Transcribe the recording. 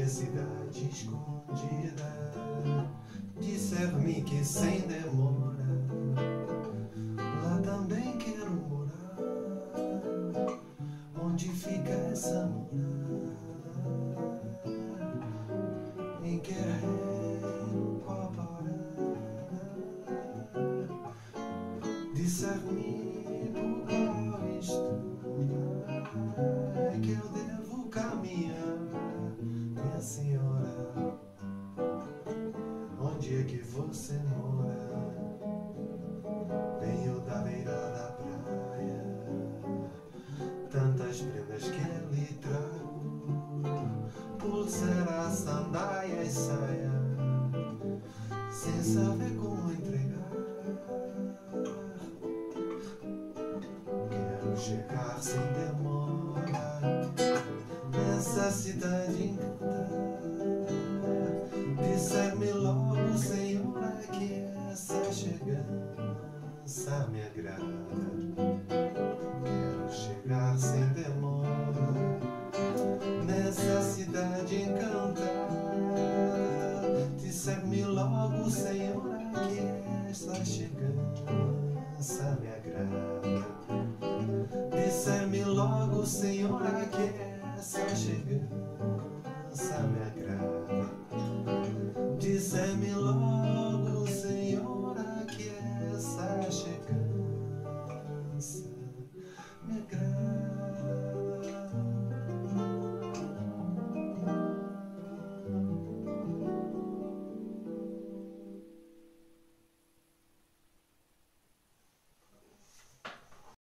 que a cidade escondida disser-me que sem demora lá também quero morar. Onde fica essa morada? Em reino qual parada? Disser-me senhora. Onde é que você mora? Venho da beira da praia. Tantas prendas que lhe trago. Pulseira, sandália e saia. Sem saber como entregar. Quero chegar sem demora. Nessa cidade encantada. Disser-me logo, Senhora, que essa chegança me agrada. Quero chegar sem demora nessa cidade encantada. Disser-me logo, Senhora, que essa chegança me agrada. Disser-me logo, Senhora, que essa chegança